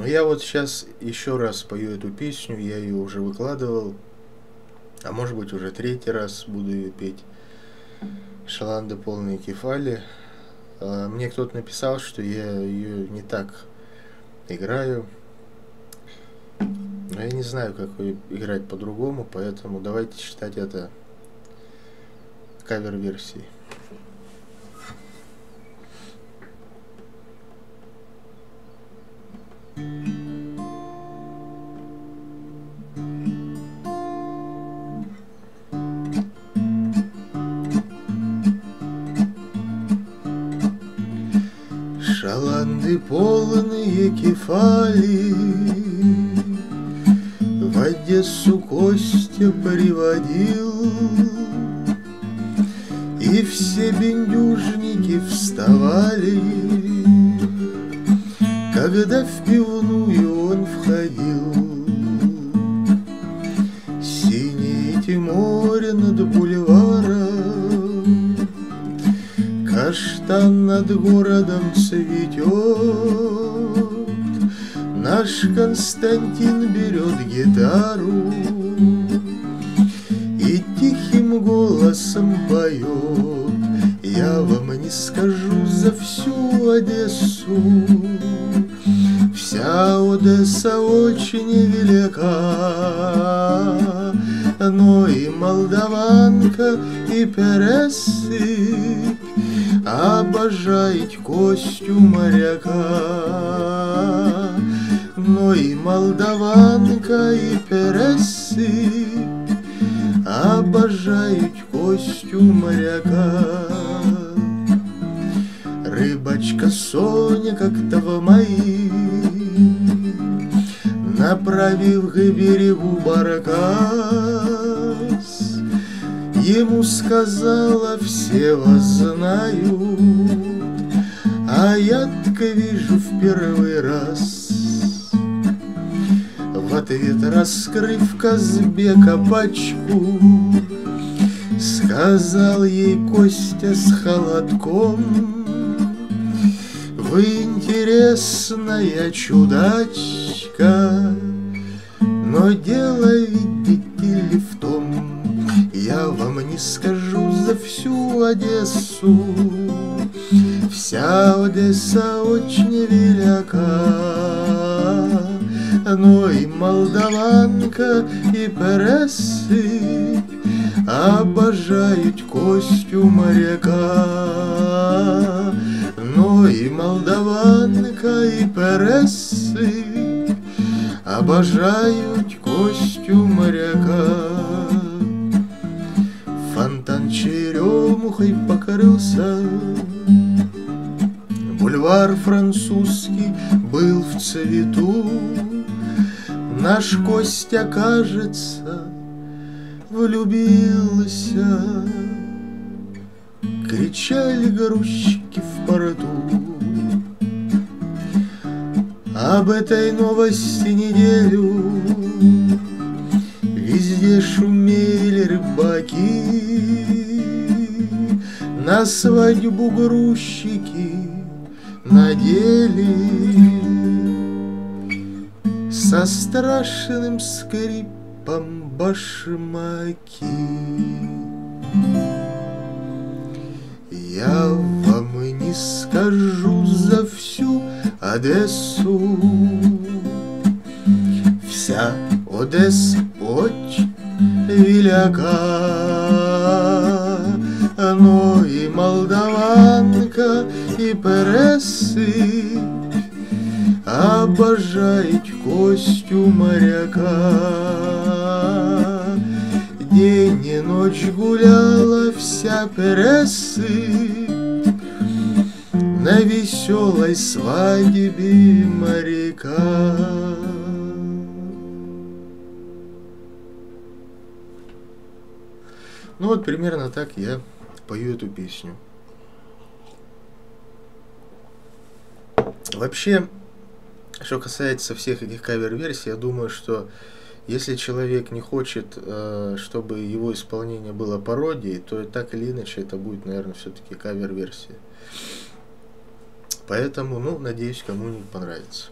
Но я вот сейчас еще раз пою эту песню, я ее уже выкладывал, а может быть уже третий раз буду ее петь. Шаланда полные кефали. А, мне кто-то написал, что я ее не так играю. Но я не знаю, как играть по-другому, поэтому давайте считать это кавер-версией. Шаланды полные кефали. В Одессу Костя приводил. И все бендюжники вставали. Когда в пивную он входил Каштан над городом цветет. Наш Константин берет гитару И тихим голосом поет. Я вам не скажу за всю Одессу. Вся Одесса очень велика, но и молдаванка, и пересыпь обожает Костю моряка. Но и молдаванка, и пересыпь обожают Костю моряка. Рыбачка Соня как-то в мои Направив к берегу баркас, Ему сказала, все вас знают, А я так вижу в первый раз. В ответ раскрыв Казбека пачку, Сказал ей Костя с холодком, Вы интересная чудачка, Но дело, видите ли, в том, не скажу за всю Одессу, Вся Одесса очень велика, Но и молдаванка, и пересыпь Обожают Костю моряка, Но и молдаванка, и пересыпь Обожают Костю моряка. Черемухой покрылся, Бульвар французский был в цвету, Наш Костя, кажется, влюбился, Кричали грузчики в порту. Об этой новости неделю Везде шумели На свадьбу грузчики надели Со страшным скрипом башмаки. Я вам не скажу за всю Одессу. Вся Одесса очень велика, но и молдаванка, и пересыпь обожает Костю моряка. День и ночь гуляла вся пересыпь На веселой свадьбе моряка. Ну вот примерно так я пою эту песню. Вообще, что касается всех этих кавер-версий, я думаю, что если человек не хочет, э, чтобы его исполнение было пародией, то так или иначе это будет, наверное, все-таки кавер-версия. Поэтому, ну, надеюсь, кому-нибудь понравится.